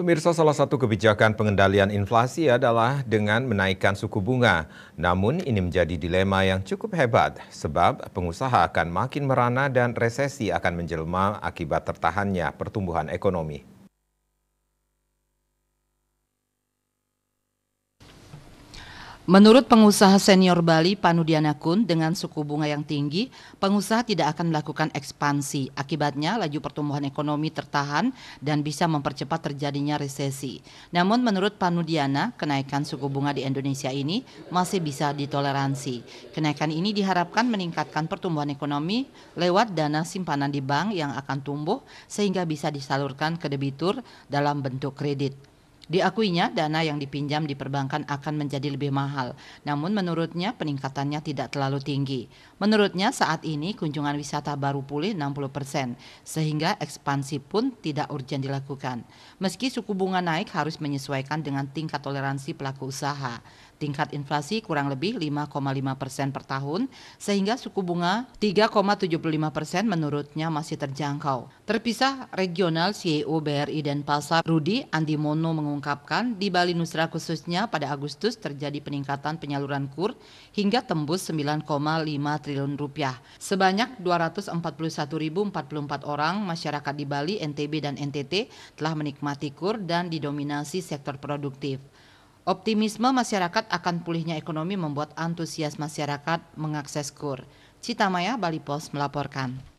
Pemirsa, salah satu kebijakan pengendalian inflasi adalah dengan menaikkan suku bunga. Namun ini menjadi dilema yang cukup hebat sebab pengusaha akan makin merana dan resesi akan menjelma akibat tertahannya pertumbuhan ekonomi. Menurut pengusaha senior Bali Panudiana Kun, dengan suku bunga yang tinggi, pengusaha tidak akan melakukan ekspansi. Akibatnya, laju pertumbuhan ekonomi tertahan dan bisa mempercepat terjadinya resesi. Namun menurut Panudiana, kenaikan suku bunga di Indonesia ini masih bisa ditoleransi. Kenaikan ini diharapkan meningkatkan pertumbuhan ekonomi lewat dana simpanan di bank yang akan tumbuh sehingga bisa disalurkan ke debitur dalam bentuk kredit. Diakuinya dana yang dipinjam di perbankan akan menjadi lebih mahal, namun menurutnya peningkatannya tidak terlalu tinggi. Menurutnya saat ini kunjungan wisata baru pulih 60 persen, sehingga ekspansi pun tidak urgent dilakukan. Meski suku bunga naik harus menyesuaikan dengan tingkat toleransi pelaku usaha. Tingkat inflasi kurang lebih 5,5 persen per tahun, sehingga suku bunga 3,75 persen menurutnya masih terjangkau. Terpisah regional CEO BRI dan Pasar Rudi Andimono mengungkapkan di Bali Nusra khususnya pada Agustus terjadi peningkatan penyaluran kur hingga tembus 9,5 triliun rupiah. Sebanyak 241.044 orang masyarakat di Bali, NTB dan NTT telah menikmati kur dan didominasi sektor produktif. Optimisme masyarakat akan pulihnya ekonomi membuat antusias masyarakat mengakses kur. Citamaya Bali Pos melaporkan.